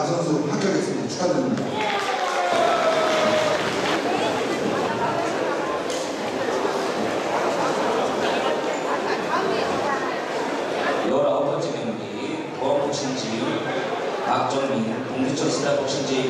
축하합니다. 열아홉 번째 경기 보험복싱지 박정민 동지철 스타 복싱지